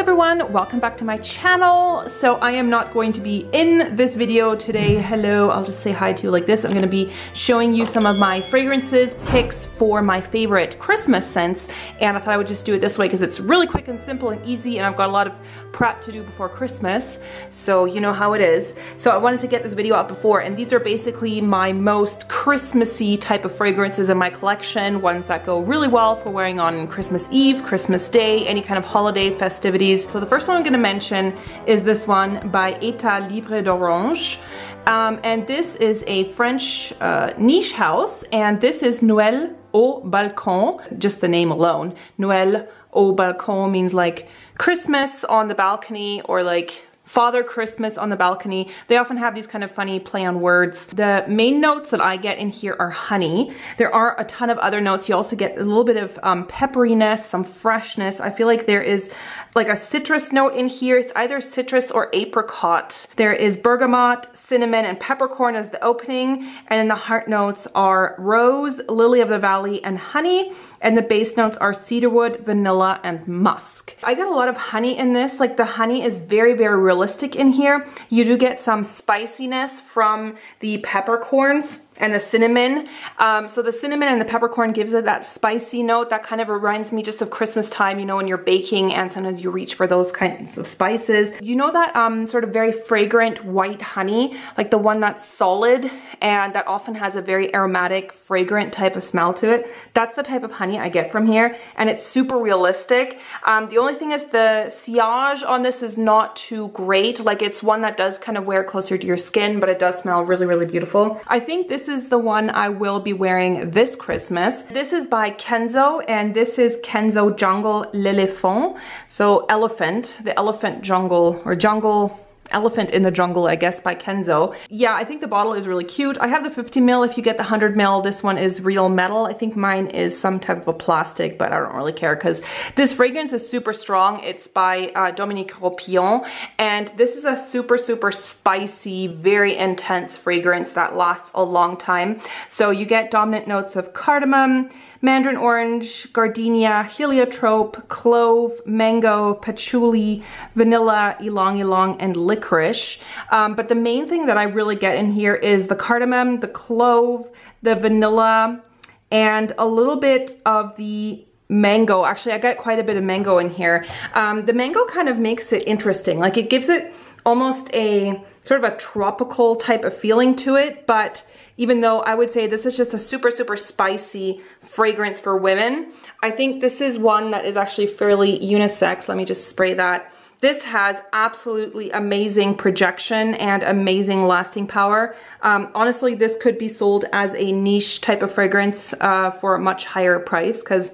everyone, welcome back to my channel. So I am not going to be in this video today. Hello, I'll just say hi to you like this. I'm gonna be showing you some of my fragrances, picks for my favorite Christmas scents. And I thought I would just do it this way because it's really quick and simple and easy and I've got a lot of prep to do before Christmas. So you know how it is. So I wanted to get this video out before and these are basically my most Christmassy type of fragrances in my collection. Ones that go really well for wearing on Christmas Eve, Christmas Day, any kind of holiday festivities. So the first one I'm gonna mention is this one by Etat Libre d'Orange. Um, and this is a French uh, niche house, and this is Noël au balcon, just the name alone. Noël au balcon means like Christmas on the balcony or like Father Christmas on the balcony. They often have these kind of funny play on words. The main notes that I get in here are honey. There are a ton of other notes. You also get a little bit of um, pepperiness, some freshness. I feel like there is like a citrus note in here. It's either citrus or apricot. There is bergamot, cinnamon, and peppercorn as the opening. And then the heart notes are rose, lily of the valley, and honey. And the base notes are cedarwood, vanilla, and musk. I got a lot of honey in this. Like the honey is very, very realistic in here. You do get some spiciness from the peppercorns and the cinnamon. Um, so the cinnamon and the peppercorn gives it that spicy note that kind of reminds me just of Christmas time, you know, when you're baking and sometimes you reach for those kinds of spices. You know that um, sort of very fragrant white honey, like the one that's solid and that often has a very aromatic, fragrant type of smell to it. That's the type of honey I get from here and it's super realistic. Um, the only thing is the sillage on this is not too great. Like it's one that does kind of wear closer to your skin, but it does smell really, really beautiful. I think this is the one I will be wearing this Christmas. This is by Kenzo and this is Kenzo Jungle L'Elephant. So elephant, the elephant jungle or jungle Elephant in the Jungle, I guess, by Kenzo. Yeah, I think the bottle is really cute. I have the 50 ml. If you get the 100 ml, this one is real metal. I think mine is some type of a plastic, but I don't really care because this fragrance is super strong. It's by uh, Dominique Ropion, and this is a super, super spicy, very intense fragrance that lasts a long time. So you get dominant notes of cardamom, mandarin orange, gardenia, heliotrope, clove, mango, patchouli, vanilla, ylang ylang, and licorice. Um, but the main thing that I really get in here is the cardamom, the clove, the vanilla, and a little bit of the mango. Actually, I got quite a bit of mango in here. Um, the mango kind of makes it interesting. Like it gives it almost a sort of a tropical type of feeling to it, but even though I would say this is just a super, super spicy fragrance for women, I think this is one that is actually fairly unisex. Let me just spray that. This has absolutely amazing projection and amazing lasting power. Um, honestly, this could be sold as a niche type of fragrance uh, for a much higher price because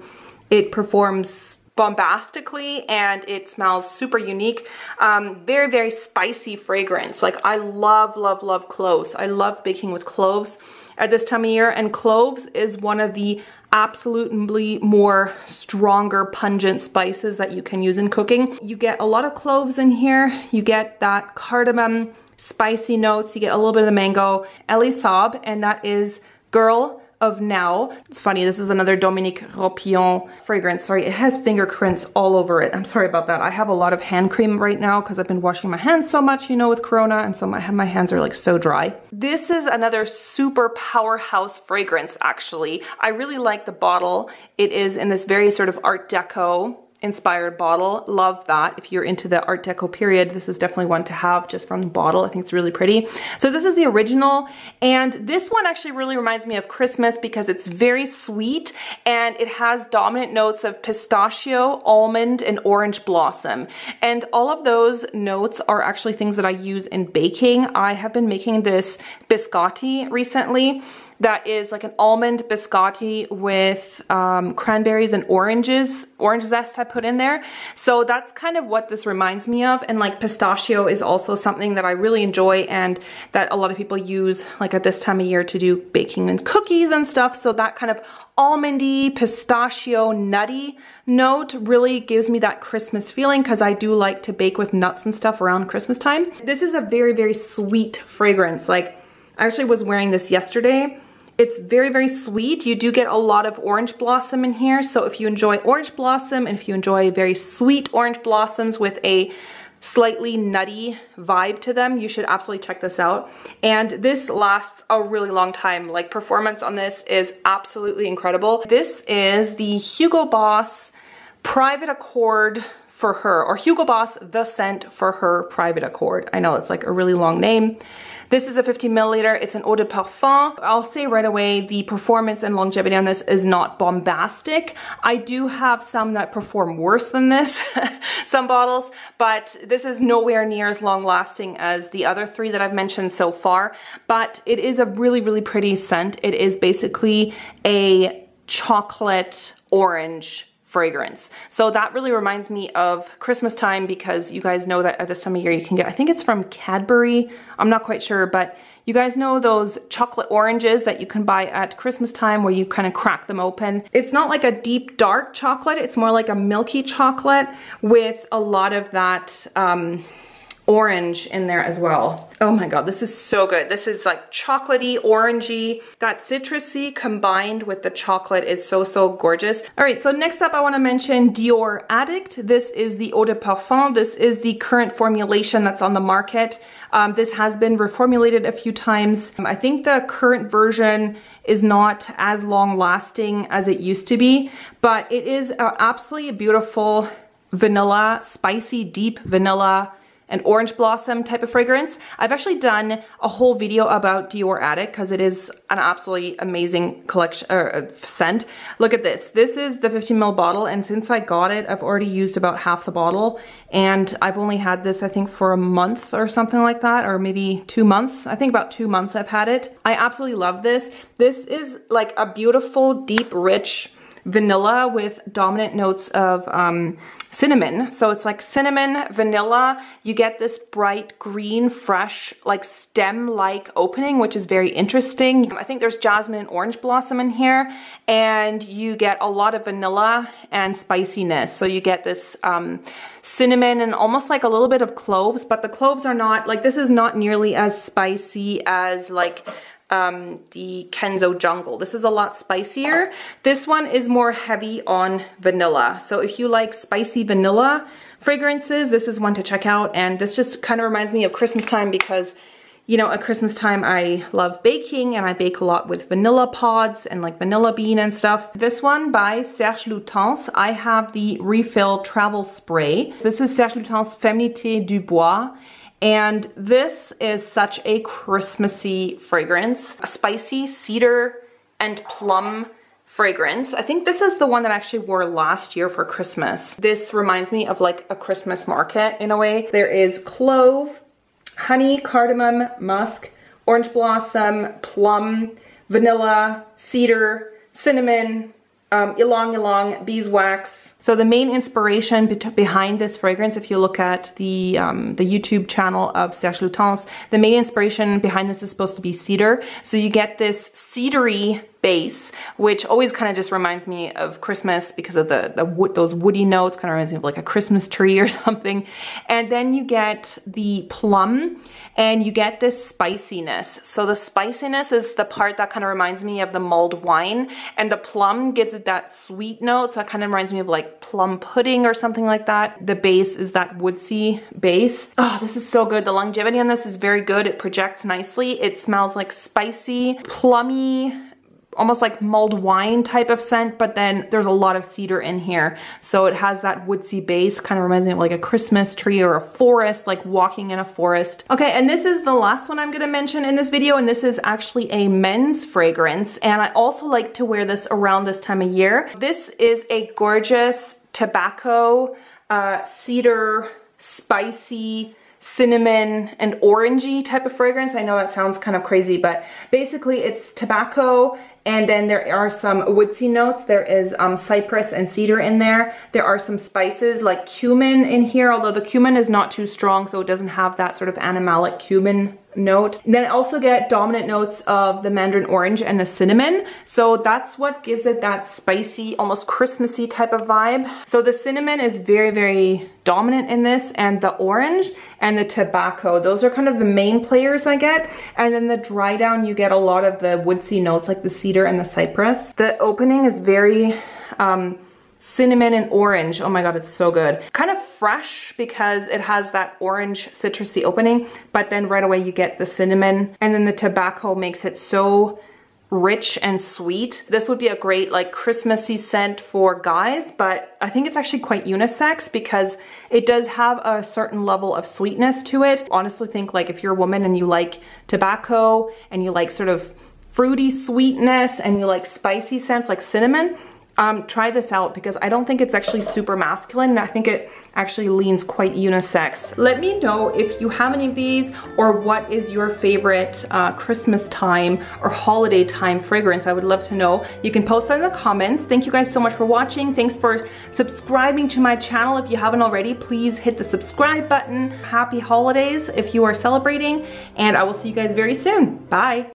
it performs bombastically and it smells super unique. Um, very, very spicy fragrance. Like I love, love, love cloves. I love baking with cloves at this time of year and cloves is one of the absolutely more stronger pungent spices that you can use in cooking. You get a lot of cloves in here. You get that cardamom spicy notes. You get a little bit of the mango. Elie Saab and that is Girl of Now. It's funny, this is another Dominique Ropion fragrance. Sorry, it has fingerprints all over it. I'm sorry about that. I have a lot of hand cream right now because I've been washing my hands so much, you know, with Corona, and so my, my hands are like so dry. This is another super powerhouse fragrance, actually. I really like the bottle. It is in this very sort of Art Deco inspired bottle. Love that. If you're into the Art Deco period, this is definitely one to have just from the bottle. I think it's really pretty. So this is the original and this one actually really reminds me of Christmas because it's very sweet and it has dominant notes of pistachio, almond, and orange blossom. And all of those notes are actually things that I use in baking. I have been making this biscotti recently that is like an almond biscotti with um, cranberries and oranges, orange zest I put in there. So that's kind of what this reminds me of. And like pistachio is also something that I really enjoy and that a lot of people use like at this time of year to do baking and cookies and stuff. So that kind of almondy, pistachio, nutty note really gives me that Christmas feeling because I do like to bake with nuts and stuff around Christmas time. This is a very, very sweet fragrance. Like I actually was wearing this yesterday It's very, very sweet. You do get a lot of orange blossom in here. So if you enjoy orange blossom and if you enjoy very sweet orange blossoms with a slightly nutty vibe to them, you should absolutely check this out. And this lasts a really long time. Like performance on this is absolutely incredible. This is the Hugo Boss Private Accord for her, or Hugo Boss The Scent for her Private Accord. I know it's like a really long name. This is a 50 milliliter, it's an eau de parfum. I'll say right away, the performance and longevity on this is not bombastic. I do have some that perform worse than this, some bottles, but this is nowhere near as long lasting as the other three that I've mentioned so far. But it is a really, really pretty scent. It is basically a chocolate orange fragrance. So that really reminds me of Christmas time because you guys know that at this time of year you can get, I think it's from Cadbury, I'm not quite sure, but you guys know those chocolate oranges that you can buy at Christmas time where you kind of crack them open. It's not like a deep dark chocolate, it's more like a milky chocolate with a lot of that um, orange in there as well. Oh my God, this is so good. This is like chocolatey, orangey. That citrusy combined with the chocolate is so, so gorgeous. All right, so next up I wanna mention Dior Addict. This is the Eau de Parfum. This is the current formulation that's on the market. Um, this has been reformulated a few times. I think the current version is not as long lasting as it used to be, but it is absolutely beautiful vanilla, spicy, deep vanilla an orange blossom type of fragrance. I've actually done a whole video about Dior Addict because it is an absolutely amazing collection or uh, scent. Look at this. This is the 15 ml bottle and since I got it, I've already used about half the bottle and I've only had this I think for a month or something like that or maybe two months. I think about two months I've had it. I absolutely love this. This is like a beautiful, deep, rich vanilla with dominant notes of um, cinnamon. So it's like cinnamon, vanilla. You get this bright green, fresh, like stem-like opening, which is very interesting. I think there's jasmine and orange blossom in here. And you get a lot of vanilla and spiciness. So you get this um, cinnamon and almost like a little bit of cloves, but the cloves are not, like this is not nearly as spicy as like um, the Kenzo Jungle. This is a lot spicier. This one is more heavy on vanilla. So if you like spicy vanilla fragrances, this is one to check out. And this just kind of reminds me of Christmas time because you know, at Christmas time, I love baking and I bake a lot with vanilla pods and like vanilla bean and stuff. This one by Serge Lutens, I have the refill travel spray. This is Serge Lutens Féminité du Bois and this is such a Christmassy fragrance, a spicy cedar and plum fragrance. I think this is the one that I actually wore last year for Christmas. This reminds me of like a Christmas market in a way. There is clove, honey, cardamom, musk, orange blossom, plum, vanilla, cedar, cinnamon, um, ylang ylang, beeswax. So the main inspiration be behind this fragrance, if you look at the um, the YouTube channel of Serge Lutens, the main inspiration behind this is supposed to be cedar. So you get this cedary base, which always kind of just reminds me of Christmas because of the, the wood, those woody notes, kind of reminds me of like a Christmas tree or something. And then you get the plum and you get this spiciness. So the spiciness is the part that kind of reminds me of the mulled wine and the plum gives it that sweet note. So it kind of reminds me of like plum pudding or something like that. The base is that woodsy base. Oh, this is so good. The longevity on this is very good. It projects nicely. It smells like spicy, plummy, almost like mulled wine type of scent, but then there's a lot of cedar in here. So it has that woodsy base, kind of reminds me of like a Christmas tree or a forest, like walking in a forest. Okay, and this is the last one I'm gonna mention in this video, and this is actually a men's fragrance, and I also like to wear this around this time of year. This is a gorgeous tobacco, uh, cedar, spicy, cinnamon and orangey type of fragrance. I know that sounds kind of crazy, but basically it's tobacco and then there are some woodsy notes. There is um, cypress and cedar in there. There are some spices like cumin in here, although the cumin is not too strong, so it doesn't have that sort of animalic cumin note. Then I also get dominant notes of the mandarin orange and the cinnamon. So that's what gives it that spicy, almost Christmassy type of vibe. So the cinnamon is very, very dominant in this and the orange and the tobacco. Those are kind of the main players I get. And then the dry down, you get a lot of the woodsy notes like the cedar and the cypress. The opening is very, um, cinnamon and orange. Oh my God, it's so good. Kind of fresh because it has that orange citrusy opening, but then right away you get the cinnamon and then the tobacco makes it so rich and sweet. This would be a great like Christmassy scent for guys, but I think it's actually quite unisex because it does have a certain level of sweetness to it. Honestly think like if you're a woman and you like tobacco and you like sort of fruity sweetness and you like spicy scents like cinnamon, um, try this out because I don't think it's actually super masculine. and I think it actually leans quite unisex. Let me know if you have any of these or what is your favorite uh, Christmas time or holiday time fragrance. I would love to know. You can post that in the comments. Thank you guys so much for watching. Thanks for subscribing to my channel. If you haven't already, please hit the subscribe button. Happy holidays if you are celebrating and I will see you guys very soon. Bye.